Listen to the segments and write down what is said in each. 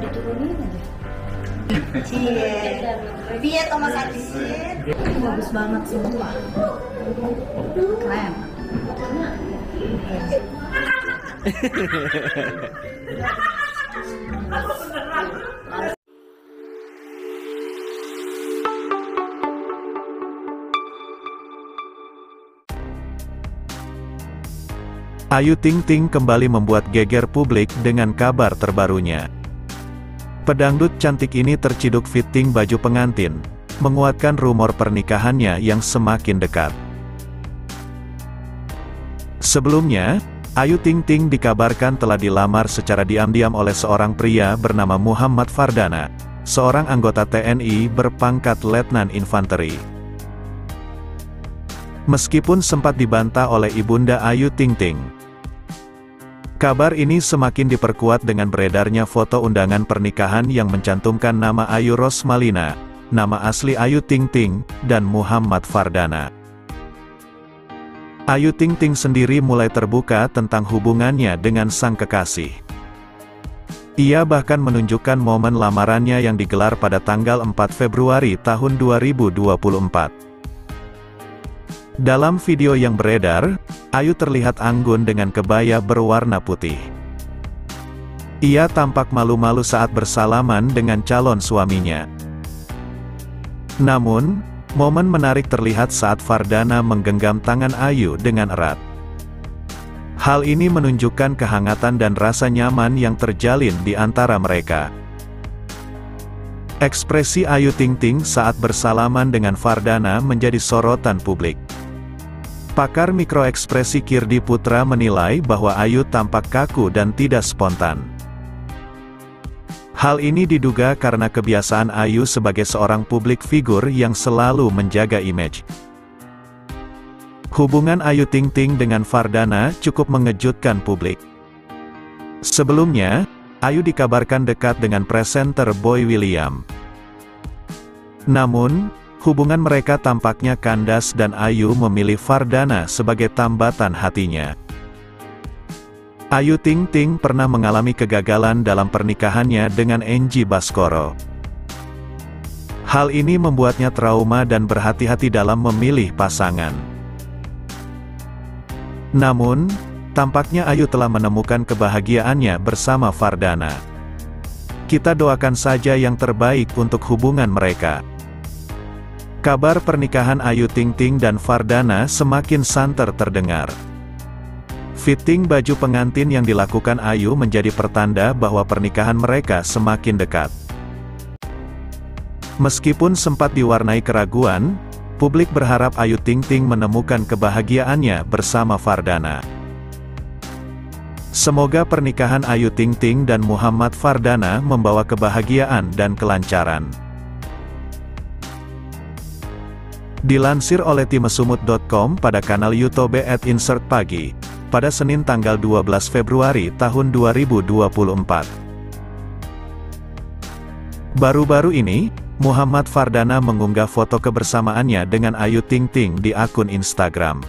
diturunin aja. Piye to Mas Adisin? Bagus banget sumpah. Keren. Ayu Ting Ting kembali membuat geger publik dengan kabar terbarunya. Pedangdut cantik ini terciduk fitting baju pengantin, menguatkan rumor pernikahannya yang semakin dekat. Sebelumnya, Ayu Ting Ting dikabarkan telah dilamar secara diam-diam oleh seorang pria bernama Muhammad Fardana, seorang anggota TNI berpangkat Letnan Infanteri. Meskipun sempat dibantah oleh ibunda Ayu Ting Ting, Kabar ini semakin diperkuat dengan beredarnya foto undangan pernikahan yang mencantumkan nama Ayu Rosmalina, nama asli Ayu Ting Ting, dan Muhammad Fardana. Ayu Ting Ting sendiri mulai terbuka tentang hubungannya dengan sang kekasih. Ia bahkan menunjukkan momen lamarannya yang digelar pada tanggal 4 Februari tahun 2024. Dalam video yang beredar, Ayu terlihat anggun dengan kebaya berwarna putih. Ia tampak malu-malu saat bersalaman dengan calon suaminya. Namun, momen menarik terlihat saat Fardana menggenggam tangan Ayu dengan erat. Hal ini menunjukkan kehangatan dan rasa nyaman yang terjalin di antara mereka. Ekspresi Ayu Ting Ting saat bersalaman dengan Fardana menjadi sorotan publik. Pakar mikroekspresi Kirdi Putra menilai bahwa Ayu tampak kaku dan tidak spontan. Hal ini diduga karena kebiasaan Ayu sebagai seorang publik figur yang selalu menjaga image. Hubungan Ayu Ting Ting dengan Fardana cukup mengejutkan publik. Sebelumnya, Ayu dikabarkan dekat dengan presenter Boy William. Namun, Hubungan mereka tampaknya kandas dan Ayu memilih Fardana sebagai tambatan hatinya. Ayu Ting Ting pernah mengalami kegagalan dalam pernikahannya dengan Enji Baskoro. Hal ini membuatnya trauma dan berhati-hati dalam memilih pasangan. Namun, tampaknya Ayu telah menemukan kebahagiaannya bersama Fardana. Kita doakan saja yang terbaik untuk hubungan mereka. Kabar pernikahan Ayu Ting Ting dan Fardana semakin santer terdengar. Fitting baju pengantin yang dilakukan Ayu menjadi pertanda bahwa pernikahan mereka semakin dekat. Meskipun sempat diwarnai keraguan, publik berharap Ayu Ting Ting menemukan kebahagiaannya bersama Fardana. Semoga pernikahan Ayu Ting Ting dan Muhammad Fardana membawa kebahagiaan dan kelancaran. Dilansir oleh timesumut.com pada kanal YouTube at Insert Pagi, pada Senin tanggal 12 Februari tahun 2024. Baru-baru ini, Muhammad Fardana mengunggah foto kebersamaannya dengan Ayu Ting Ting di akun Instagram.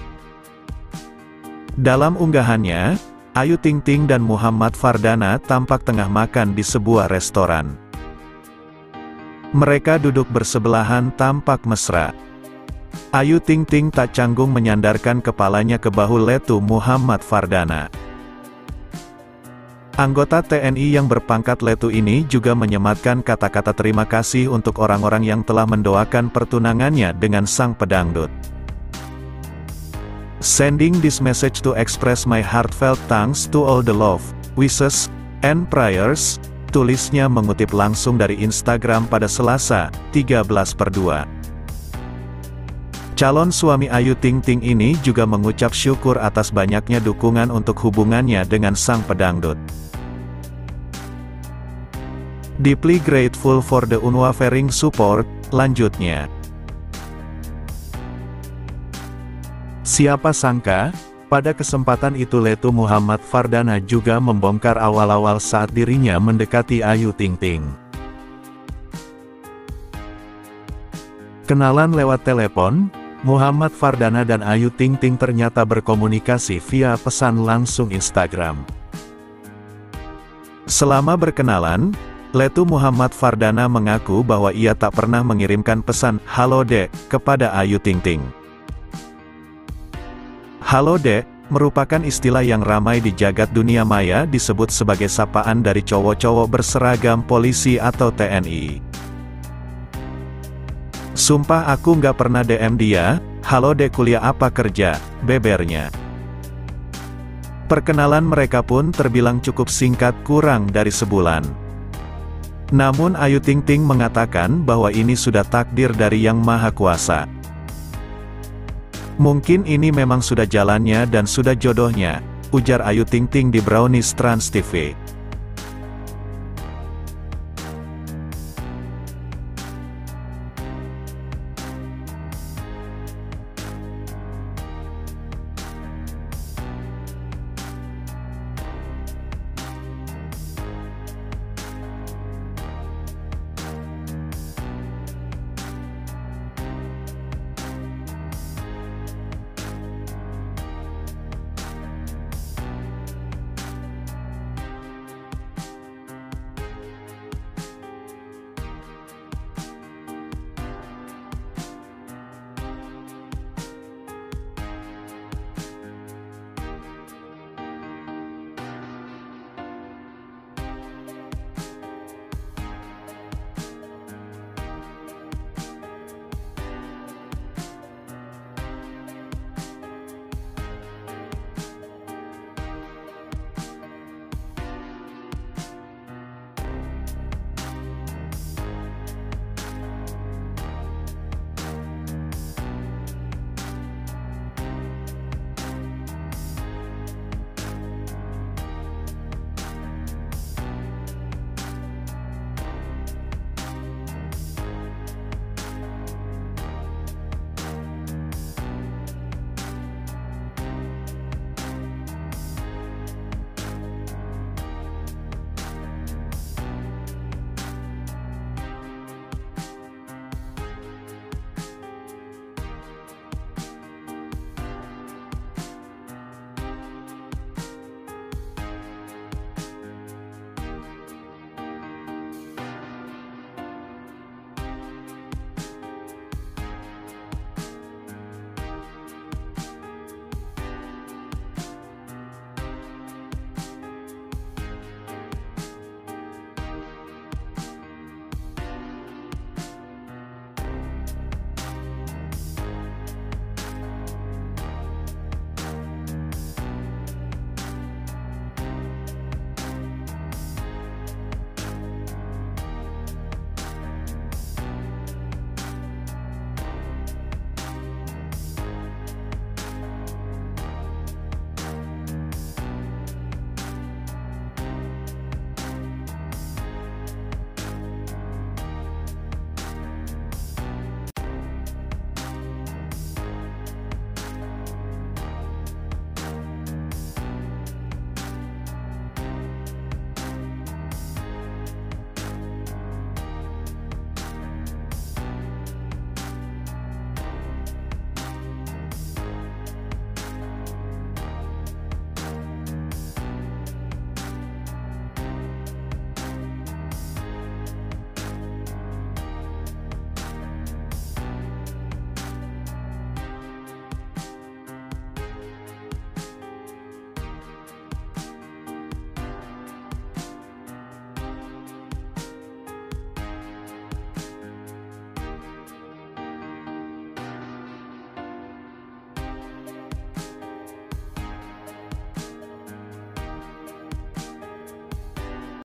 Dalam unggahannya, Ayu Ting Ting dan Muhammad Fardana tampak tengah makan di sebuah restoran. Mereka duduk bersebelahan tampak mesra. Ayu Ting Ting tak canggung menyandarkan kepalanya ke bahu Letu Muhammad Fardana. Anggota TNI yang berpangkat Letu ini juga menyematkan kata-kata terima kasih untuk orang-orang yang telah mendoakan pertunangannya dengan sang pedangdut. Sending this message to express my heartfelt thanks to all the love, wishes, and prayers, tulisnya mengutip langsung dari Instagram pada Selasa, 13 per 2. Calon suami Ayu Ting Ting ini juga mengucap syukur atas banyaknya dukungan untuk hubungannya dengan sang pedangdut. Deeply grateful for the unwavering support, lanjutnya. Siapa sangka, pada kesempatan itu Letu Muhammad Fardana juga membongkar awal-awal saat dirinya mendekati Ayu Ting Ting. Kenalan lewat telepon, Muhammad Fardana dan Ayu Ting Ting ternyata berkomunikasi via pesan langsung Instagram. Selama berkenalan, Letu Muhammad Fardana mengaku bahwa ia tak pernah mengirimkan pesan "Halo Dek" kepada Ayu Ting Ting. Halo Dek merupakan istilah yang ramai di jagat dunia maya disebut sebagai sapaan dari cowok-cowok berseragam polisi atau TNI. Sumpah aku nggak pernah DM dia, halo dek kuliah apa kerja, bebernya. Perkenalan mereka pun terbilang cukup singkat kurang dari sebulan. Namun Ayu Ting Ting mengatakan bahwa ini sudah takdir dari Yang Maha Kuasa. Mungkin ini memang sudah jalannya dan sudah jodohnya, ujar Ayu Ting Ting di Brownies Trans TV.